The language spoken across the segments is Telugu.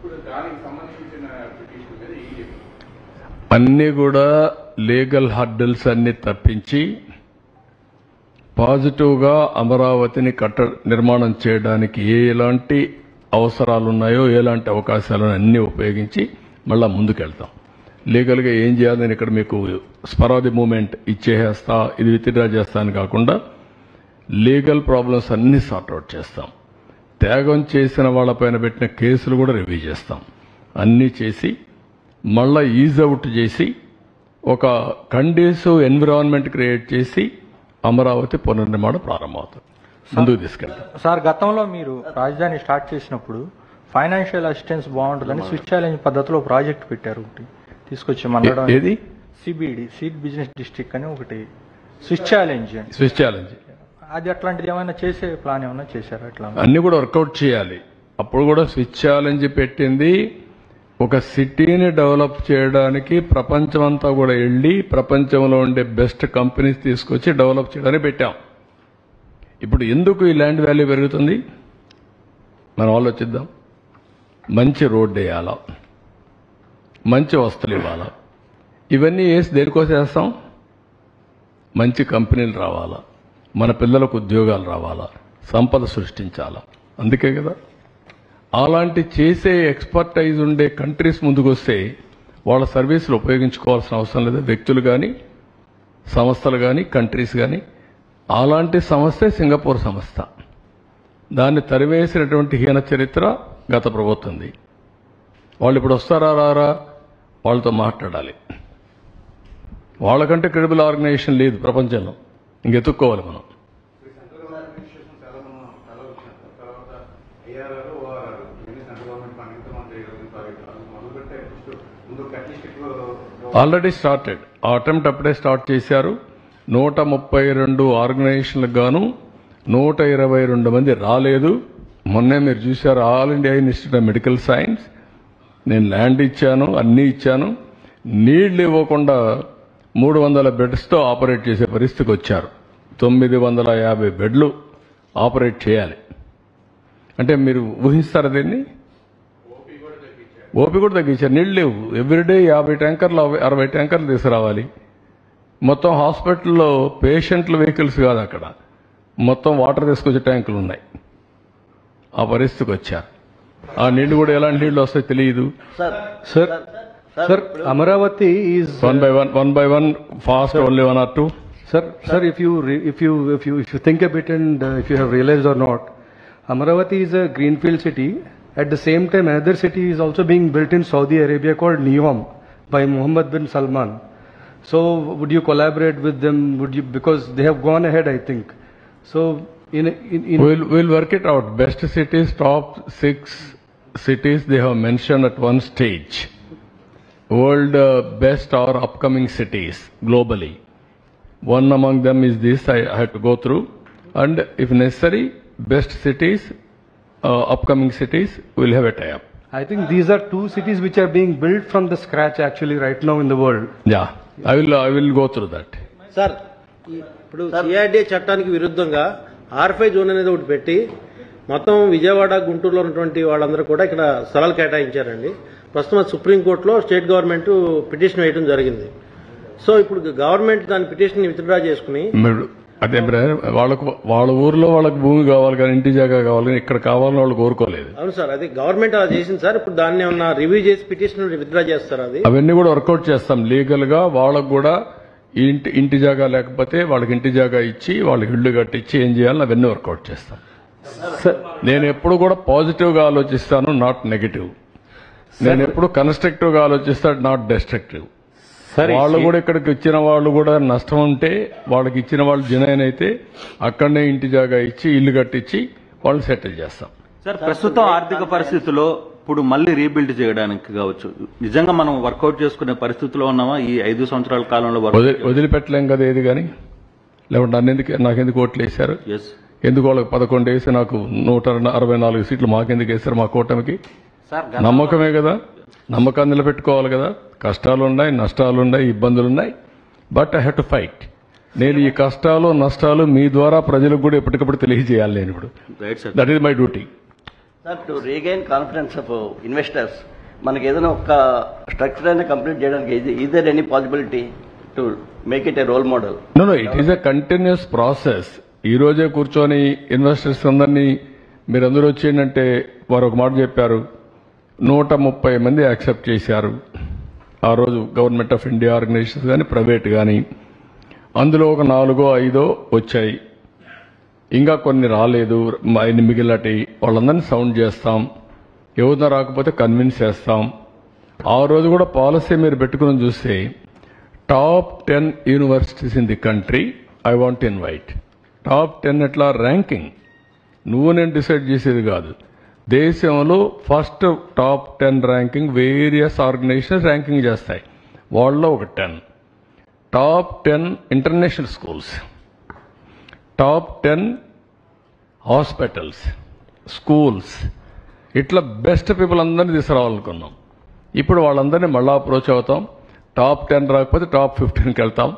ఇప్పుడు దానికి సంబంధించిన పిటిషన్ మీద అన్నీ కూడా లీగల్ హర్డల్స్ అన్ని తప్పించి పాజిటివ్గా అమరావతిని కట్ట నిర్మాణం చేయడానికి ఏ ఎలాంటి అవసరాలు ఉన్నాయో ఎలాంటి అవకాశాలు అన్నీ ఉపయోగించి మళ్ళా ముందుకెళ్తాం. లీగల్గా ఏం చేయాలి? నేను ఇక్కడ మీకు స్పరాది మూమెంట్ ఇచ్చేసేస్తా. ఇది విత్డ్రా చేస్తా కాకుండా లీగల్ ప్రాబ్లమ్స్ అన్ని సార్ట్అవుట్ చేస్తాం. త్యాగం చేసిన వాళ్ళపైన పెట్టిన కేసులు కూడా రివ్యూ చేస్తాం. అన్నీ చేసి మళ్ళా ఈజ్ అవుట్ చేసి ఒక కండీసివ్ ఎన్విరాన్మెంట్ క్రియేట్ చేసి అమరావతి పునర్నిర్మాణం ప్రారంభమవుతుంది. ముందుకు తీసుకెళ్తాం. సార్ గతంలో మీరు రాజధాని స్టార్ట్ చేసినప్పుడు ఫైనాన్షియల్ అసిస్టెన్స్ బాగుంటుందని స్విచ్ ఛాలెంజ్ పద్ధతిలో ప్రాజెక్ట్ పెట్టారు ఒకటి. తీసుకొచ్చి మండడం ఏ- ఏది? సిబిడి సీడ్ బిజినెస్ డిస్ట్రిక్ట్ అని ఒకటి. స్విచ్ ఛాలెంజ్ స్విచ్ ఛాలెంజ్ అది అట్లాంటిది ఏమైనా చేసే ప్లాన్ ఏమైనా చేశారా అట్లా? అన్ని కూడా వర్కౌట్ చేయాలి. అప్పుడు కూడా స్విచ్ ఛాలెంజ్ పెట్టింది ఒక సిటీని డెవలప్ చేయడానికి ప్రపంచం అంతా కూడా వెళ్ళి ప్రపంచంలో ఉండే బెస్ట్ కంపెనీస్ తీసుకొచ్చి డెవలప్ చేయడానికి పెట్టాం. ఇప్పుడు ఎందుకు ఈ ల్యాండ్ వాల్యూ పెరుగుతుంది? మనం ఆలోచిద్దాం. మంచి రోడ్డు వేయాలా? మంచి వస్తువులు ఇవ్వాలా? ఇవన్నీ వేసి దేనికోసం వేస్తాం? మంచి కంపెనీలు రావాలా? మన పిల్లలకు ఉద్యోగాలు రావాలా? సంపద సృష్టించాలా? అందుకే కదా. అలాంటి చేసే ఎక్స్పర్టైజ్ ఉండే కంట్రీస్ ముందుకొస్తే వాళ్ళ సర్వీసులు ఉపయోగించుకోవాల్సిన అవసరం లేదు? వ్యక్తులు కానీ సంస్థలు కానీ కంట్రీస్ కానీ అలాంటి సంస్థే సింగపూర్ సంస్థ. దాన్ని తరివేసినటువంటి హీన చరిత్ర గత ప్రభుత్వంది వాళ్ళు ఇప్పుడు వస్తారా రారా? వాళ్ళతో మాట్లాడాలి. వాళ్ళకంటే క్రెడిబుల్ ఆర్గనైజేషన్ లేదు ప్రపంచంలో. ఇంకెతుక్కోవాలి మనం. ఆల్రెడీ స్టార్టెడ్ ఆ అటెంప్ట్ అప్పుడే స్టార్ట్ చేశారు. నూట ముప్పై రెండు ఆర్గనైజేషన్లకు గాను నూట ఇరవై రెండు మంది రాలేదు. మొన్నే మీరు చూశారు All India Institute of Medical Science. నేను ల్యాండ్ ఇచ్చాను అన్నీ ఇచ్చాను. నీళ్ళు ఇవ్వకుండా మూడు వందల బెడ్స్తో ఆపరేట్ చేసే పరిస్థితికి వచ్చారు. తొమ్మిది వందల యాభై బెడ్లు ఆపరేట్ చేయాలి. అంటే మీరు ఊహిస్తారా దీన్ని? ఓపి కూడా తగ్గించారు. నీళ్ళు లేవు. ఎవ్రీడే యాభై ట్యాంకర్లు అరవై- అరవై ట్యాంకర్లు తీసుకురావాలి. మొత్తం హాస్పిటల్లో పేషెంట్ల వెహికల్స్ కాదు అక్కడ. మొత్తం వాటర్ తీసుకొచ్చే ట్యాంకులు ఉన్నాయి. ఆ పరిస్థితికి వచ్చారు. ఆ నీళ్ళు కూడా ఎలాంటి నీళ్ళు వస్తాయో తెలియదు. Sir, Sir, Amaravati is... One by one, one by one, fast sir, only one or two. Sir, sir, if you, if you, if you, if you think a bit and uh, if you have realized or not, Amaravati is a greenfield city. At the same time, another city is also being built in Saudi Arabia called Neom by Mohammed bin Salman. So would you collaborate with them? Would you, because they have gone ahead, I think. So in, in, in we'll, we'll work it out. Best cities, top six cities they have mentioned at one stage. World uh, best or upcoming cities globally. One among them is this I, have to go through. And if necessary, best cities, uh, upcoming cities, we'll have a tie-up. I think these are two cities which are being built from the scratch actually right now in the world. Yeah, I will, I will go through that. Sir ఇప్పుడు సిఆర్డీఏ చట్టానికి విరుద్ధంగా ఆర్ఫై జోన్ అనేది ఒకటి పెట్టి మొత్తం విజయవాడ గుంటూరులో ఉన్నటువంటి వాళ్ళందరూ కూడా ఇక్కడ స్థలాలు కేటాయించారండి. ప్రస్తుతం సుప్రీంకోర్టులో స్టేట్ గవర్నమెంట్ పిటిషన్ వేయడం జరిగింది. సో ఇప్పుడు గవర్నమెంట్ దాని పిటిషన్ విత్డ్రా చేసుకుని అదే వాళ్ళకు వాళ్ళ ఊర్లో వాళ్ళకి భూమి కావాలి కానీ ఇంటి జాగా కావాలి కానీ ఇక్కడ కావాలని వాళ్ళు కోరుకోలేదు. అవును సార్ అది గవర్నమెంట్ అలా చేసింది సార్. ఇప్పుడు దాన్ని ఏమన్నా రివ్యూ చేసి పిటిషన్ విత్డ్రా చేస్తారు అది? అవన్నీ కూడా వర్కౌట్ చేస్తాం. లీగల్గా వాళ్ళకు కూడా ఇంటి ఇంటి జాగా లేకపోతే వాళ్ళకి ఇంటి జాగా ఇచ్చి వాళ్ళకి ఇల్లు కట్టించి ఏం చేయాలని అవన్నీ వర్కౌట్ చేస్తాం. నేను ఎప్పుడు కూడా పాజిటివ్గా ఆలోచిస్తాను నాట్ నెగటివ్ నేను ఎప్పుడు కన్స్ట్రక్టివ్గా ఆలోచిస్తాను నాట్ డెస్ట్రక్టివ్ వాళ్ళు కూడా ఇక్కడికి ఇచ్చిన వాళ్ళు కూడా నష్టం ఉంటే వాళ్ళకి ఇచ్చిన వాళ్ళు జనైన్ అయితే అక్కడనే ఇంటి జాగా ఇచ్చి ఇల్లు కట్టించి వాళ్ళు సెటిల్ చేస్తాం. సార్ ప్రస్తుతం ఆర్థిక పరిస్థితుల్లో ఇప్పుడు మళ్ళీ రీబిల్డ్ చేయడానికి కావచ్చు. నిజంగా మనం వర్కౌట్ చేసుకునే పరిస్థితిలో ఉన్నామా? ఈ ఐదు సంవత్సరాల కాలంలో వదిలి వదిలిపెట్టలేం కదా ఏది కానీ? లేకుంటే నన్నెందుకు నాకెందుకు ఓట్లు వేశారు? ఎస్ ఎందుకు వాళ్ళకి పదకొండు వేసి నాకు నూట అరవై నాలుగు సీట్లు మాకెందుకు వేశారు మా కూటమికి? నమ్మకమే కదా? నమ్మకాన్ని నిలబెట్టుకోవాలి కదా? కష్టాలు ఉన్నాయి నష్టాలు ఉన్నాయి ఇబ్బందులు ఉన్నాయి but I have to fight నేను ఈ కష్టాలు నష్టాలు మీ ద్వారా ప్రజలకు కూడా ఎప్పటికప్పుడు తెలియజేయాలి నేను ఇప్పుడు. That is my duty sir to regain confidence of investors మనకి ఏదైనా ఒక స్ట్రక్చర్ అయినా కంప్లీట్ చేయడానికి is there any possibility to make it a role model no no it is a continuous process ఈరోజే కూర్చొని ఇన్వెస్టర్స్ అందరినీ మీరందరూ వచ్చిందంటే వారు ఒక మాట చెప్పారు. నూట ముప్పై మంది యాక్సెప్ట్ చేశారు. ఆ రోజు గవర్నమెంట్ ఆఫ్ ఇండియా ఆర్గనైజేషన్స్ కానీ ప్రైవేట్ కానీ అందులో ఒక నాలుగో ఐదో వచ్చాయి. ఇంకా కొన్ని రాలేదు. ఆయన మిగిలినటి వాళ్ళందరినీ సౌండ్ చేస్తాం. ఎవరిన రాకపోతే కన్విన్స్ చేస్తాం. ఆ రోజు కూడా పాలసీ మీరు పెట్టుకుని చూస్తే top ten universities in the country I want invite. Top ten ఎట్లా? ర్యాంకింగ్. నువ్వు నేను డిసైడ్ చేసేది కాదు. దేశంలో first top ten ranking various organisations ranking చేస్తాయి. వాళ్ళలో ఒక ten. Top ten international schools. Top ten hospitals. Schools. ఇట్లా బెస్ట్ పీపుల్ అందరినీ తీసుకురావాలనుకున్నాం. ఇప్పుడు వాళ్ళందరినీ మళ్ళీ అప్రోచ్ అవుతాం. టాప్ టెన్ రాకపోతే టాప్ ఫిఫ్టీన్కి వెళ్తాం.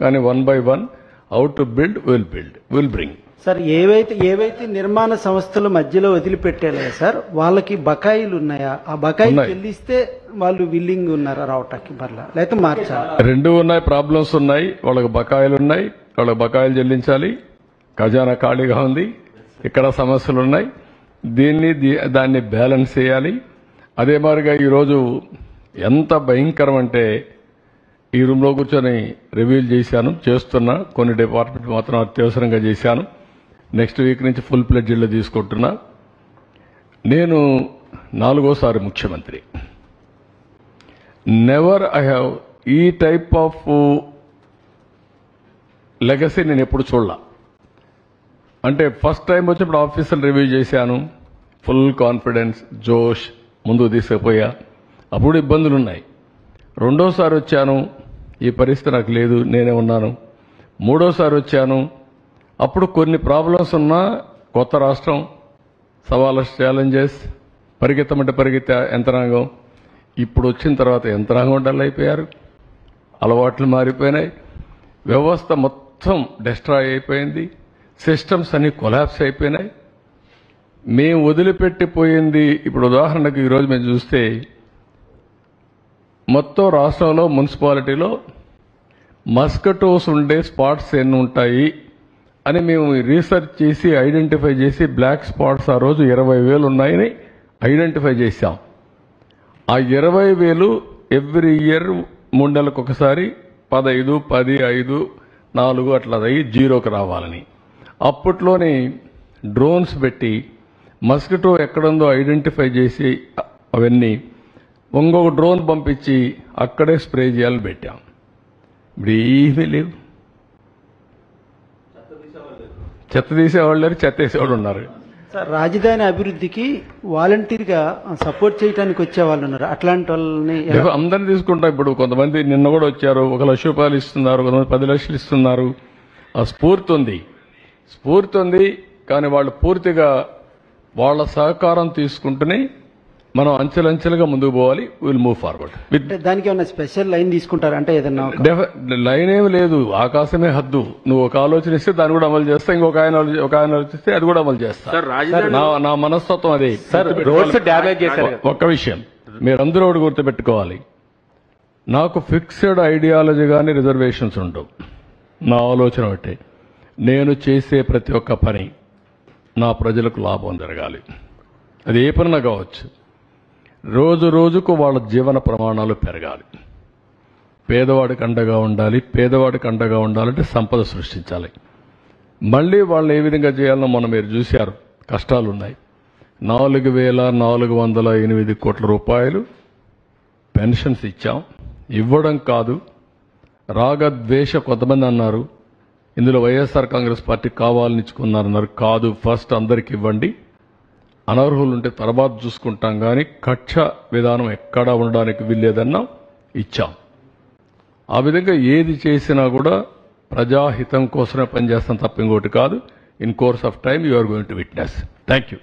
కానీ one by one out to build will build will bring sir ఏవైతే ఏవైతే నిర్మాణ సంస్థల మధ్యలో వదిలిపెట్టాలే సార్ వాళ్ళకి బకాయిలు ఉన్నాయా? ఆ ఉన్నాయి. చెల్లిస్తే వాళ్ళు విల్లింగ్ ఉన్నారా రావటానికి మరలా లేకపోతే మార్చాలి? రెండు ఉన్నాయి ప్రాబ్లమ్స్ ఉన్నాయి. వాళ్ళకి బకాయిలు ఉన్నాయి. వాళ్ళకి బకాయిలు చెల్లించాలి. ఖజానా ఖాళీగా ఉంది. ఇక్కడ సమస్యలు ఉన్నాయి. దీన్ని దాన్ని బ్యాలెన్స్ చేయాలి. అదే మాదిరిగా ఈరోజు ఎంత భయంకరం అంటే ఈ రూమ్లో కూర్చొని రివ్యూలు చేశాను చేస్తున్నా. కొన్ని డిపార్ట్మెంట్ మాత్రం అత్యవసరంగా చేశాను. నెక్స్ట్ వీక్ నుంచి ఫుల్ ప్లెడ్జ్లో తీసుకుంటున్నా. నేను నాలుగోసారి ముఖ్యమంత్రి. నెవర్ ఐ హ్యావ్ ఈ టైప్ ఆఫ్ లెగసీ నేను ఎప్పుడు చూడలా. అంటే ఫస్ట్ టైం వచ్చినప్పుడు ఆఫీసులు రివ్యూ చేశాను. ఫుల్ కాన్ఫిడెన్స్ జోష్ ముందుకు తీసుకుపోయా. అప్పుడు ఇబ్బందులు ఉన్నాయి రెండోసారి వచ్చాను. ఈ పరిస్థితి నాకు లేదు నేనే ఉన్నాను. మూడోసారి వచ్చాను. అప్పుడు కొన్ని ప్రాబ్లమ్స్ ఉన్నా కొత్త రాష్ట్రం సవాళ్ళ ఛాలెంజెస్ పరిగెత్తమంటే పరిగెత్తే యంత్రాంగం. ఇప్పుడు వచ్చిన తర్వాత యంత్రాంగం డల్ అయిపోయారు. అలవాట్లు మారిపోయినాయి. వ్యవస్థ మొత్తం డిస్ట్రాయ్ అయిపోయింది. సిస్టమ్స్ అన్ని కొలాప్స్ అయిపోయినాయి. మేము వదిలిపెట్టిపోయింది. ఇప్పుడు ఉదాహరణకు ఈరోజు మేము చూస్తే మొత్తం రాష్ట్రంలో మున్సిపాలిటీలో మస్కటోస్ ఉండే స్పాట్స్ ఎన్ని ఉంటాయి అని మేము రీసెర్చ్ చేసి ఐడెంటిఫై చేసి బ్లాక్ స్పాట్స్ ఆ రోజు ఇరవై వేలు ఉన్నాయని ఐడెంటిఫై చేశాం. ఆ ఇరవై వేలు ఎవ్రీ ఇయర్ మూడు నెలలకు ఒకసారి పదైదు పది ఐదు నాలుగు అట్లా అయ్యి జీరోకి రావాలని. అప్పట్లోనే డ్రోన్స్ పెట్టి మస్కిటో ఎక్కడుందో ఐడెంటిఫై చేసి అవన్నీ ఇంకొక డ్రోన్ పంపించి అక్కడే స్ప్రే చేయాలని పెట్టాం. ఇప్పుడు ఏమీ లేవు. చెత్త తీసేవాళ్ళు లేరు చెత్త వేసేవాళ్ళు ఉన్నారు. సార్ రాజధాని అభివృద్ధికి వాలంటీర్గా సపోర్ట్ చేయడానికి వచ్చే వాళ్ళు ఉన్నారు. అట్లాంటి వాళ్ళని అందరిని తీసుకుంటా. ఇప్పుడు కొంతమంది నిన్న కూడా వచ్చారు. ఒక లక్ష రూపాయలు ఇస్తున్నారు కొంతమంది పది లక్షలు ఇస్తున్నారు. ఆ స్ఫూర్తి ఉంది. స్ఫూర్తి ఉంది కానీ వాళ్ళు పూర్తిగా వాళ్ళ సహకారం తీసుకుంటూనే మనం అంచెలంచెలుగా ముందుకు పోవాలి విల్ మూవ్ ఫార్వర్డ్ విత్ దానికి ఏమైనా స్పెషల్ లైన్ తీసుకుంటారా? అంటే ఏదన్నా ఒక- లైన్ ఏమి లేదు ఆకాశమే హద్దు. నువ్వు ఒక ఆలోచన ఇస్తే దాన్ని కూడా అమలు చేస్తా ఇంకొక ఆయన ఒక ఆయన ఆలోచిస్తే అది కూడా అమలు చేస్తా. నా నా మనస్తత్వం అదే. రోడ్స్ డ్యామేజ్ చేశారు. ఒక్క విషయం. మీరందరూ ఒకటి గుర్తుపెట్టుకోవాలి. నాకు ఫిక్స్డ్ ఐడియాలజీ కానీ రిజర్వేషన్స్ ఉండవు. నా ఆలోచన ఒకటి. నేను చేసే ప్రతి ఒక్క పని నా ప్రజలకు లాభం జరగాలి. అది ఏ పనినా కావచ్చు. రోజు రోజుకు వాళ్ళ జీవన ప్రమాణాలు పెరగాలి. పేదవాడికి అండగా ఉండాలి పేదవాడికి అండగా ఉండాలంటే సంపద సృష్టించాలి. మళ్ళీ వాళ్ళని ఏ విధంగా చేయాలనో మనం మీరు చూశారు. కష్టాలు ఉన్నాయి నాలుగు వేల నాలుగు వందల ఎనిమిది కోట్ల రూపాయలు పెన్షన్స్ ఇచ్చాం. ఇవ్వడం కాదు. రాగద్వేష కొంతమంది అన్నారు. ఇందులో వైఎస్ఆర్ కాంగ్రెస్ పార్టీ కావాలనిచ్చుకున్నారన్నారు. కాదు ఫస్ట్ అందరికి ఇవ్వండి. అనర్హులు ఉంటే తర్వాత చూసుకుంటాం కానీ కక్ష విధానం ఎక్కడా ఉండడానికి వీల్లేదన్నా ఇచ్చాం. ఆ విధంగా ఏది చేసినా కూడా ప్రజాహితం కోసమే పనిచేస్తాం తప్ప ఇంకోటి కాదు. In course of time you are going to witness thank you